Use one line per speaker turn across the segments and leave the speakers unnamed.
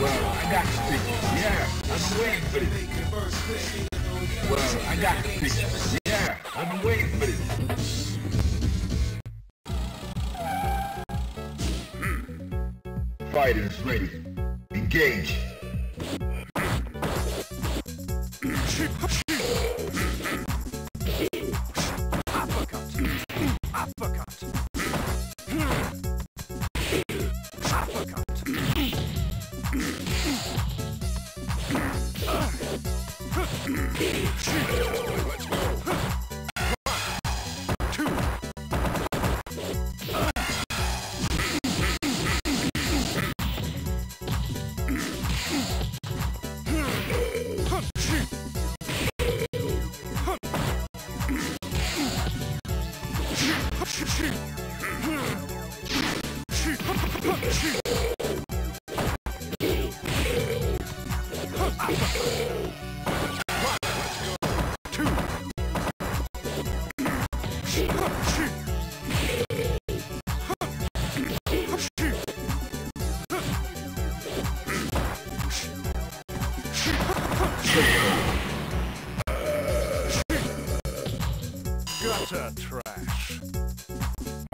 Well, I got the picture. Yeah, been waiting for this. Well, I got the picture. Yeah, been waiting for this. Hmm. Fighters ready. Engage.
Gutter trash.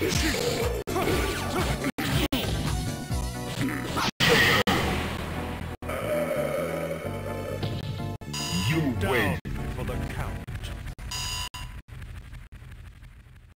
You win.
For the count.